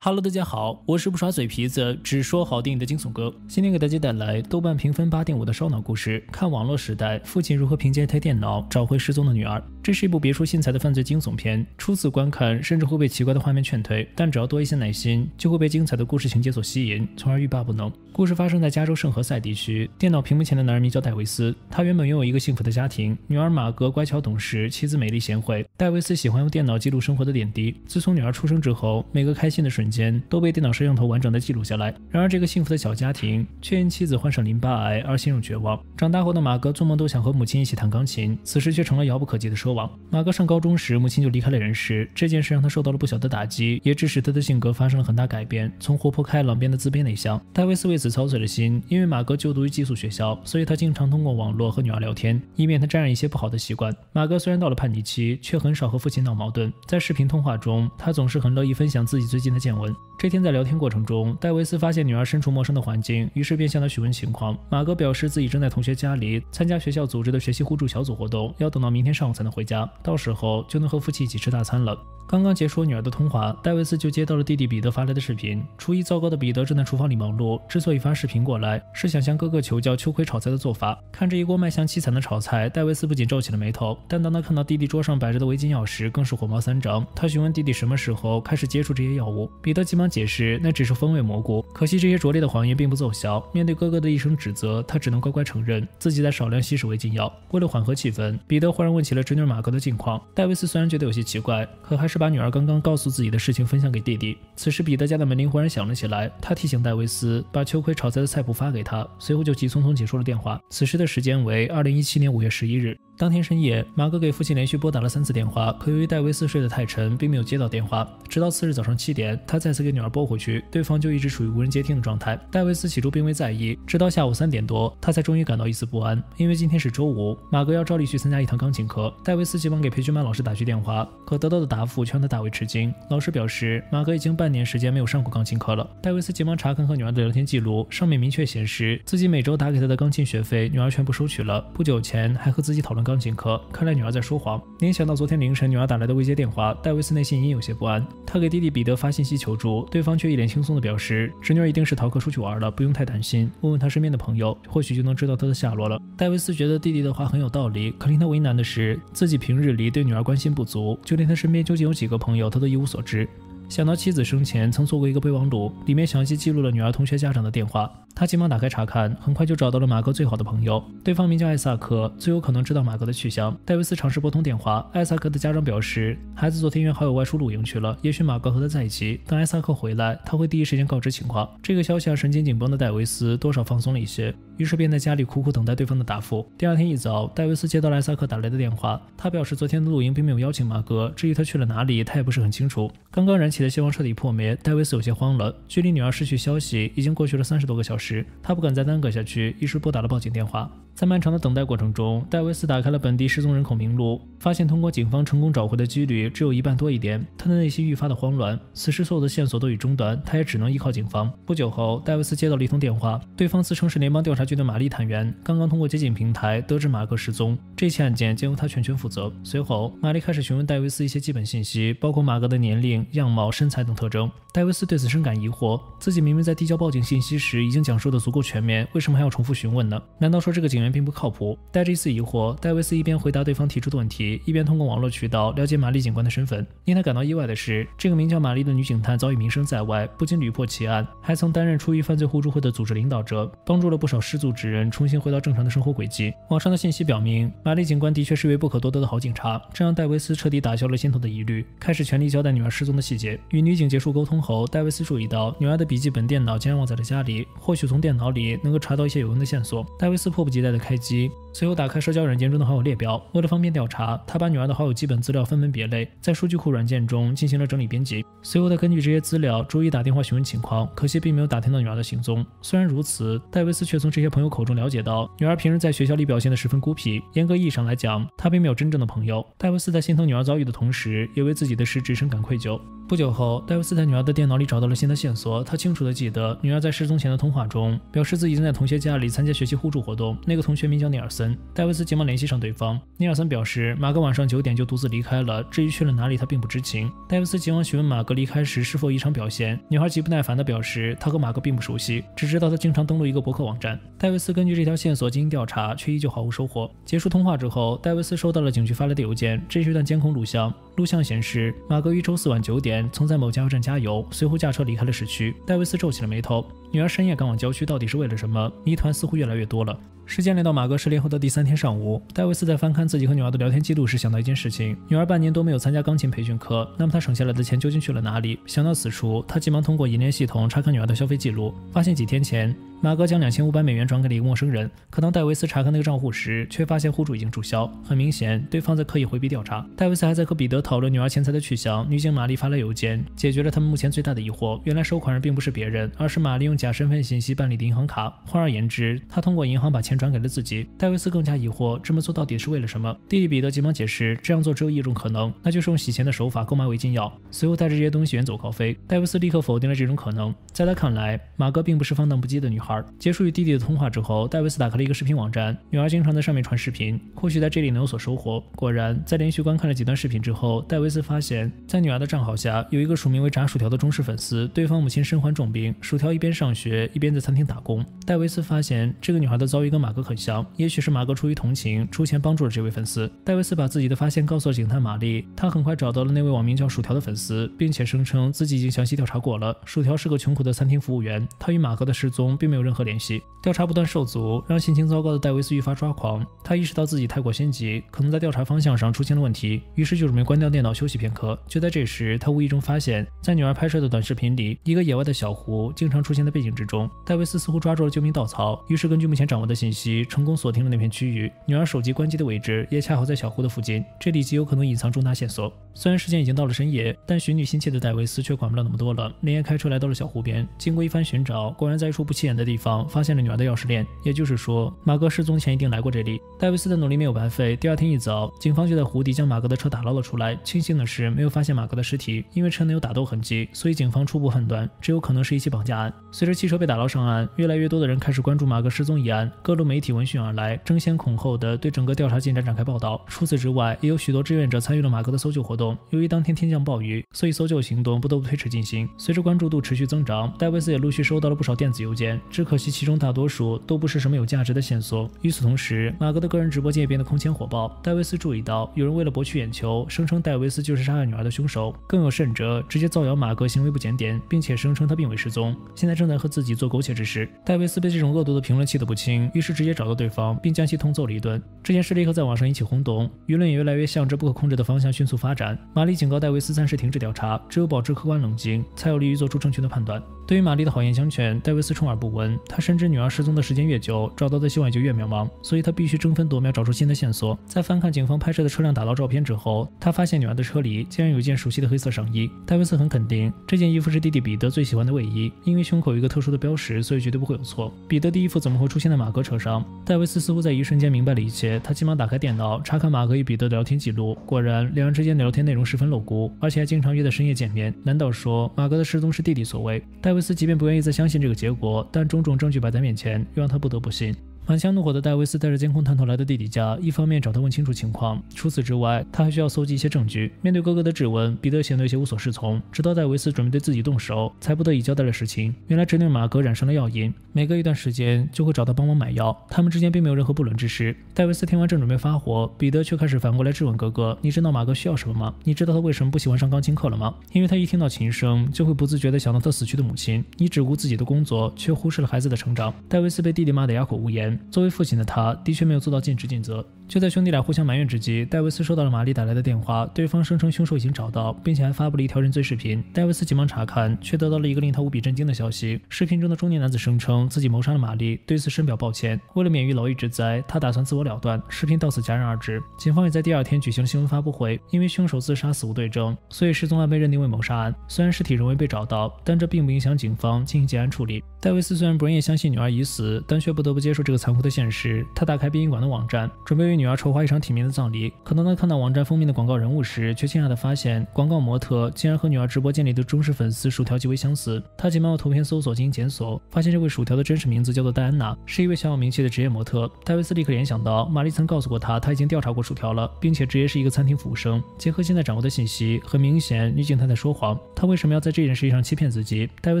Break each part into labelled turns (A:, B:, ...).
A: Hello，大家好，我是不耍嘴皮子只说好电影的惊悚哥。今天给大家带来豆瓣评分八点五的烧脑故事，看网络时代父亲如何凭借一台电脑找回失踪的女儿。这是一部别出心裁的犯罪惊悚片，初次观看甚至会被奇怪的画面劝退，但只要多一些耐心，就会被精彩的故事情节所吸引，从而欲罢不能。故事发生在加州圣何塞地区，电脑屏幕前的男人名叫戴维斯，他原本拥有一个幸福的家庭，女儿玛格乖巧懂事，妻子美丽贤惠。戴维斯喜欢用电脑记录生活的点滴，自从女儿出生之后，每个开心的瞬间都被电脑摄像头完整的记录下来。然而，这个幸福的小家庭却因妻子患上淋巴癌而陷入绝望。长大后的马格做梦都想和母亲一起弹钢琴，此时却成了遥不可及的奢望。马哥上高中时，母亲就离开了人世，这件事让他受到了不小的打击，也致使他的性格发生了很大改变，从活泼开朗变得自卑内向。戴维斯为此操碎了心，因为马哥就读于寄宿学校，所以他经常通过网络和女儿聊天，以免他沾染一些不好的习惯。马哥虽然到了叛逆期，却很少和父亲闹矛盾，在视频通话中，他总是很乐意分享自己最近的见。这天在聊天过程中，戴维斯发现女儿身处陌生的环境，于是便向她询问情况。马哥表示自己正在同学家里参加学校组织的学习互助小组活动，要等到明天上午才能回家。到时候就能和夫妻一起吃大餐了。刚刚结束女儿的通话，戴维斯就接到了弟弟彼得发来的视频。厨艺糟糕的彼得正在厨房里忙碌，之所以发视频过来，是想向哥哥求教秋葵炒菜的做法。看着一锅卖相凄惨的炒菜，戴维斯不仅皱起了眉头。但当他看到弟弟桌上摆着的围巾药时，更是火冒三丈。他询问弟弟什么时候开始接触这些药物，彼得急忙解释那只是风味蘑菇。可惜这些拙劣的谎言并不奏效。面对哥哥的一声指责，他只能乖乖承认自己在少量吸食违禁药。为了缓和气氛，彼得忽然问起了侄女马格的近况。戴维斯虽然觉得有些奇怪，可还是。把女儿刚刚告诉自己的事情分享给弟弟。此时，彼得家的门铃忽然响了起来。他提醒戴维斯把秋葵炒菜的菜谱发给他，随后就急匆匆结束了电话。此时的时间为二零一七年五月十一日。当天深夜，马哥给父亲连续拨打了三次电话，可由于戴维斯睡得太沉，并没有接到电话。直到次日早上七点，他再次给女儿拨回去，对方就一直处于无人接听的状态。戴维斯起初并未在意，直到下午三点多，他才终于感到一丝不安，因为今天是周五，马哥要照例去参加一堂钢琴课。戴维斯急忙给培训班老师打去电话，可得到的答复却让他大为吃惊。老师表示，马哥已经半年时间没有上过钢琴课了。戴维斯急忙查看和女儿的聊天记录，上面明确显示自己每周打给他的钢琴学费，女儿全部收取了。不久前还和自己讨论钢琴课，看来。女儿在说谎。联想到昨天凌晨女儿打来的未接电话，戴维斯内心隐有些不安。他给弟弟彼得发信息求助，对方却一脸轻松地表示，侄女儿一定是逃课出去玩了，不用太担心。问问他身边的朋友，或许就能知道他的下落了。戴维斯觉得弟弟的话很有道理，可令他为难的是，自己平日里对女儿关心不足，就连他身边究竟有几个朋友，他都一无所知。想到妻子生前曾做过一个备忘录，里面详细记录了女儿同学家长的电话。他急忙打开查看，很快就找到了马哥最好的朋友，对方名叫艾萨克，最有可能知道马哥的去向。戴维斯尝试拨通电话，艾萨克的家长表示，孩子昨天约好友外出露营去了，也许马哥和他在一起。等艾萨克回来，他会第一时间告知情况。这个消息让神经紧绷的戴维斯多少放松了一些，于是便在家里苦苦等待对方的答复。第二天一早，戴维斯接到了艾萨克打来的电话，他表示昨天的露营并没有邀请马哥，至于他去了哪里，他也不是很清楚。刚刚燃起的希望彻底破灭，戴维斯有些慌了。距离女儿失去消息已经过去了三十多个小时，他不敢再。耽搁下去，于是拨打了报警电话。在漫长的等待过程中，戴维斯打开了本地失踪人口名录，发现通过警方成功找回的几率只有一半多一点。他的内心愈发的慌乱。此时所有的线索都已中断，他也只能依靠警方。不久后，戴维斯接到了一通电话，对方自称是联邦调查局的玛丽探员，刚刚通过接警平台得知马哥失踪，这起案件将由他全权负责。随后，玛丽开始询问戴维斯一些基本信息，包括马哥的年龄、样貌、身材等特征。戴维斯对此深感疑惑，自己明明在递交报警信息时已经讲述的足够全面，为什么还要重复询问呢？难道说这个警员并不靠谱？带着一丝疑惑，戴维斯一边回答对方提出的问题，一边通过网络渠道了解玛丽警官的身份。令他感到意外的是，这个名叫玛丽的女警探早已名声在外，不仅屡破奇案，还曾担任出狱犯罪互助会的组织领导者，帮助了不少失足之人重新回到正常的生活轨迹。网上的信息表明，玛丽警官的确是一位不可多得的好警察，这让戴维斯彻底打消了心头的疑虑，开始全力交代女儿失踪的细节。与女警结束沟通后，戴维斯注意到女儿的笔记本电脑竟然忘在了家里，或许从电脑里能够查到一些有用的线索。戴维斯迫不及待的开机。随后打开社交软件中的好友列表，为了方便调查，他把女儿的好友基本资料分门别类，在数据库软件中进行了整理编辑。随后他根据这些资料逐一打电话询问情况，可惜并没有打听到女儿的行踪。虽然如此，戴维斯却从这些朋友口中了解到，女儿平日在学校里表现得十分孤僻，严格意义上来讲，她并没有真正的朋友。戴维斯在心疼女儿遭遇的同时，也为自己的失职深感愧疚。不久后，戴维斯在女儿的电脑里找到了新的线索。他清楚地记得，女儿在失踪前的通话中表示自己正在同学家里参加学习互助活动。那一个同学名叫尼尔森。戴维斯急忙联系上对方。尼尔森表示，马格晚上九点就独自离开了，至于去了哪里，他并不知情。戴维斯急忙询问马格离开时是否异常表现。女孩极不耐烦地表示，她和马格并不熟悉，只知道他经常登录一个博客网站。戴维斯根据这条线索进行调查，却依旧毫无收获。结束通话之后，戴维斯收到了警局发来的邮件，这是一段监控录像。录像显示，马格于周四晚九点曾在某加油站加油，随后驾车离开了市区。戴维斯皱起了眉头。女儿深夜赶往郊区，到底是为了什么？谜团似乎越来越多了。时间来到马哥失联后的第三天上午，戴维斯在翻看自己和女儿的聊天记录时，想到一件事情：女儿半年多没有参加钢琴培训课，那么她省下来的钱究竟去了哪里？想到此处，他急忙通过银联系统查看女儿的消费记录，发现几天前。马哥将两千五百美元转给了一个陌生人，可当戴维斯查看那个账户时，却发现户主已经注销。很明显，对方在刻意回避调查。戴维斯还在和彼得讨论女儿钱财的去向。女警玛丽发来邮件，解决了他们目前最大的疑惑：原来收款人并不是别人，而是玛丽用假身份信息办理的银行卡。换而言之，他通过银行把钱转给了自己。戴维斯更加疑惑，这么做到底是为了什么？弟弟彼得急忙解释，这样做只有一种可能，那就是用洗钱的手法购买违禁药，随后带着这些东西远走高飞。戴维斯立刻否定了这种可能。在他看来，马哥并不是放荡不羁的女孩。结束与弟弟。的通话之后，戴维斯打开了一个视频网站，女儿经常在上面传视频，或许在这里能有所收获。果然，在连续观看了几段视频之后，戴维斯发现，在女儿的账号下有一个署名为“炸薯条”的忠实粉丝，对方母亲身患重病，薯条一边上学一边在餐厅打工。戴维斯发现这个女孩的遭遇跟马格很像，也许是马格出于同情出钱帮助了这位粉丝。戴维斯把自己的发现告诉了警探玛丽，他很快找到了那位网名叫“薯条”的粉丝，并且声称自己已经详细调查过了。薯条是个穷苦的餐厅服务员，他与马格的失踪并没有有任何联系。调查不断受阻，让心情糟糕的戴维斯愈发抓狂。他意识到自己太过心急，可能在调查方向上出现了问题，于是就准备关掉电脑休息片刻。就在这时，他无意中发现，在女儿拍摄的短视频里，一个野外的小湖经常出现在背景之中。戴维斯似乎抓住了救命稻草，于是根据目前掌握的信息，成功锁定了那片区域。女儿手机关机的位置也恰好在小湖的附近，这里极有可能隐藏重大线索。虽然时间已经到了深夜，但寻女心切的戴维斯却管不了那么多了，连夜开车来到了小湖边。经过一番寻找，果然在一处不起眼的地方发现了女儿的钥匙链。也就是说，马格失踪前一定来过这里。戴维斯的努力没有白费。第二天一早，警方就在湖底将马格的车打捞了出来。庆幸的是，没有发现马格的尸体，因为车内有打斗痕迹，所以警方初步判断这有可能是一起绑架案。随着汽车被打捞上岸，越来越多的人开始关注马格失踪一案，各路媒体闻讯而来，争先恐后的对整个调查进展展开报道。除此之外，也有许多志愿者参与了马格的搜救活动。由于当天天降暴雨，所以搜救行动不得不推迟进行。随着关注度持续增长，戴维斯也陆续收到了不少电子邮件，只可惜其中大多数都不是。什么有价值的线索？与此同时，马格的个人直播间也变得空前火爆。戴维斯注意到，有人为了博取眼球，声称戴维斯就是杀害女儿的凶手。更有甚者，直接造谣马格行为不检点，并且声称他并未失踪，现在正在和自己做苟且之事。戴维斯被这种恶毒的评论气得不轻，于是直接找到对方，并将其痛揍了一顿。这件事立刻在网上引起轰动，舆论也越来越向着不可控制的方向迅速发展。玛丽警告戴维斯暂时停止调查，只有保持客观冷静，才有利于做出正确的判断。对于玛丽的好言相劝，戴维斯充耳不闻。他深知女儿失踪的时间越久，找到的希望也就越渺茫，所以他必须争分夺秒找出新的线索。在翻看警方拍摄的车辆打捞照片之后，他发现女儿的车里竟然有一件熟悉的黑色上衣。戴维斯很肯定这件衣服是弟弟彼得最喜欢的卫衣，因为胸口有一个特殊的标识，所以绝对不会有错。彼得的衣服怎么会出现在马哥车上？戴维斯似乎在一瞬间明白了一切，他急忙打开电脑查看马哥与彼得的聊天记录，果然两人之间的聊天内容十分露骨，而且还经常约在深夜见面。难道说马哥的失踪是弟弟所为？戴维斯即便不愿意再。相信这个结果，但种种证据摆在面前，又让他不得不信。满腔怒火的戴维斯带着监控探头来到弟弟家，一方面找他问清楚情况，除此之外，他还需要搜集一些证据。面对哥哥的质问，彼得显得有些无所适从。直到戴维斯准备对自己动手，才不得已交代了实情。原来侄女马格染上了药瘾，每隔一段时间就会找他帮忙买药，他们之间并没有任何不伦之事。戴维斯听完正准备发火，彼得却开始反过来质问哥哥：“你知道马格需要什么吗？你知道他为什么不喜欢上钢琴课了吗？因为他一听到琴声就会不自觉地想到他死去的母亲。你只顾自己的工作，却忽视了孩子的成长。”戴维斯被弟弟骂得哑口无言。作为父亲的他。的确没有做到尽职尽责。就在兄弟俩互相埋怨之际，戴维斯收到了玛丽打来的电话，对方声称凶手已经找到，并且还发布了一条认罪视频。戴维斯急忙查看，却得到了一个令他无比震惊的消息：视频中的中年男子声称自己谋杀了玛丽，对此深表抱歉。为了免于牢狱之灾，他打算自我了断。视频到此戛然而止。警方也在第二天举行了新闻发布会，因为凶手自杀死无对证，所以失踪案被认定为谋杀案。虽然尸体仍未被找到，但这并不影响警方进行结案处理。戴维斯虽然不愿意相信女儿已死，但却不得不接受这个残酷的现实。他打开殡仪馆的网站，准备为女儿筹划一场体面的葬礼。可当他看到网站封面的广告人物时，却惊讶地发现，广告模特竟然和女儿直播间里的忠实粉丝薯条极为相似。他急忙用图片搜索进行检索，发现这位薯条的真实名字叫做戴安娜，是一位小有名气的职业模特。戴维斯立刻联想到，玛丽曾告诉过他，他已经调查过薯条了，并且职业是一个餐厅服务生。结合现在掌握的信息，很明显女警探在说谎。她为什么要在这件事情上欺骗自己？戴维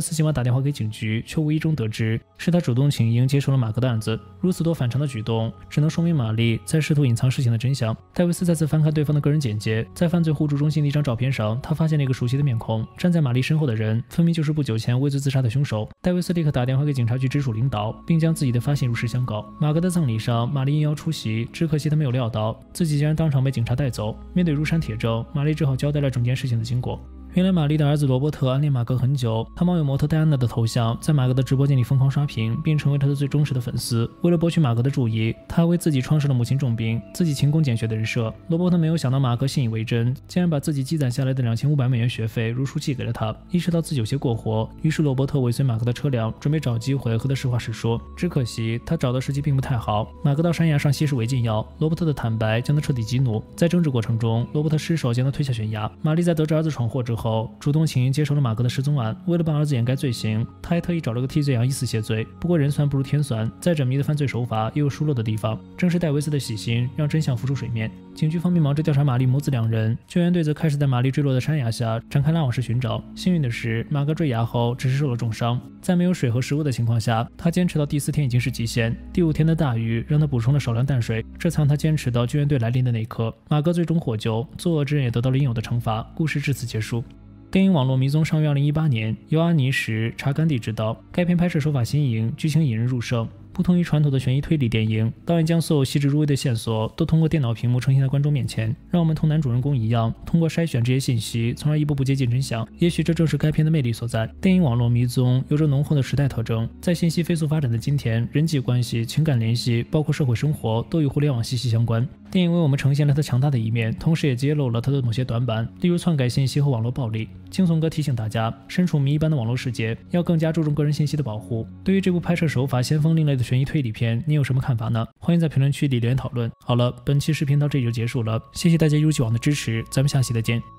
A: 斯急忙打电话给警局，却无意中得知是他主动请缨接手了马克的案子。如此多反常的举动，只能说明玛丽在试图隐藏事情的真相。戴维斯再次翻看对方的个人简介，在犯罪互助中心的一张照片上，他发现了一个熟悉的面孔。站在玛丽身后的人，分明就是不久前畏罪自杀的凶手。戴维斯立刻打电话给警察局直属领导，并将自己的发现如实相告。马格的葬礼上，玛丽应邀出席，只可惜他没有料到自己竟然当场被警察带走。面对如山铁证，玛丽只好交代了整件事情的经过。原来玛丽的儿子罗伯特暗恋马格很久，他冒用模特戴安娜的头像，在马格的直播间里疯狂刷屏，并成为他的最忠实的粉丝。为了博取马格的注意，他还为自己创设了母亲重病、自己勤工俭学的人设。罗伯特没有想到马格信以为真，竟然把自己积攒下来的两千五百美元学费如数寄给了他。意识到自己有些过火，于是罗伯特尾随马格的车辆，准备找机会和他实话实说。只可惜他找的时机并不太好。马格到山崖上吸食违禁药，罗伯特的坦白将他彻底激怒。在争执过程中，罗伯特失手将他推下悬崖。玛丽在得知儿子闯祸之后，主动请缨。接手了马格的失踪案，为了帮儿子掩盖罪行，他还特意找了个替罪羊以此谢罪。不过人算不如天算，再缜密的犯罪手法也有疏漏的地方。正是戴维斯的细心，让真相浮出水面。警局方面忙着调查玛丽母子两人，救援队则开始在玛丽坠落的山崖下展开拉网式寻找。幸运的是，马格坠崖后只是受了重伤，在没有水和食物的情况下，他坚持到第四天已经是极限。第五天的大雨让他补充了少量淡水，这才让他坚持到救援队来临的那一刻。马格最终获救，作恶之人也得到了应有的惩罚。故事至此结束。电影《网络迷踪》上于2018年，由安妮什·查甘地执导。该片拍摄手法新颖，剧情引人入胜。不同于传统的悬疑推理电影，导演将所有细致入微的线索都通过电脑屏幕呈现在观众面前，让我们同男主人公一样，通过筛选这些信息，从而一步步接近真相。也许这正是该片的魅力所在。电影《网络迷踪》有着浓厚的时代特征，在信息飞速发展的今天，人际关系、情感联系，包括社会生活，都与互联网息息相关。电影为我们呈现了它强大的一面，同时也揭露了它的某些短板，例如篡改信息和网络暴力。惊悚哥提醒大家，身处谜一般的网络世界，要更加注重个人信息的保护。对于这部拍摄手法先锋、另类的悬疑推理片，你有什么看法呢？欢迎在评论区里留言讨论。好了，本期视频到这里就结束了，谢谢大家一如既往的支持，咱们下期再见。